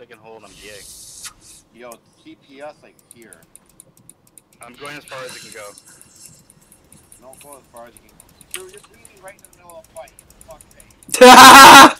I can hold. I'm. Yo, TPS like here. I'm going as far as I can go. Don't go as far as you can. go. You're just leaving right in the middle of a fight. Fuck me.